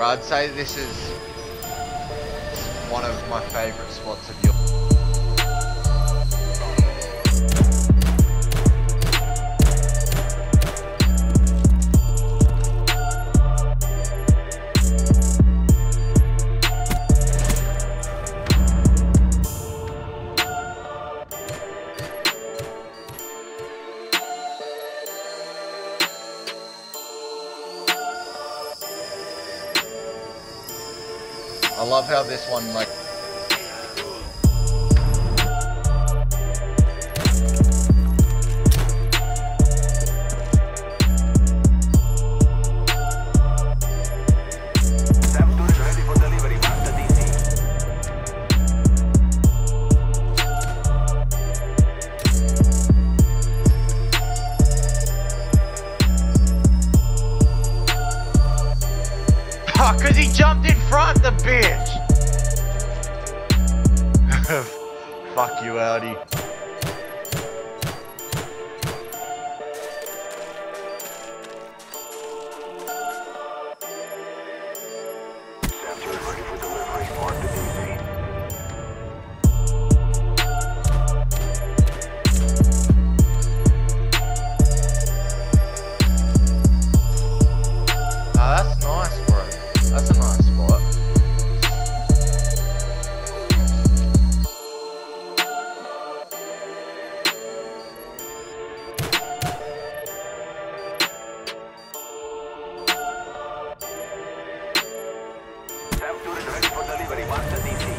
I'd say this is one of my favourite spots of yours. I love how this one like Cause he jumped in front, the bitch! Fuck you, Audi. Ready for delivery. Saptor is ready for delivery. Master DC.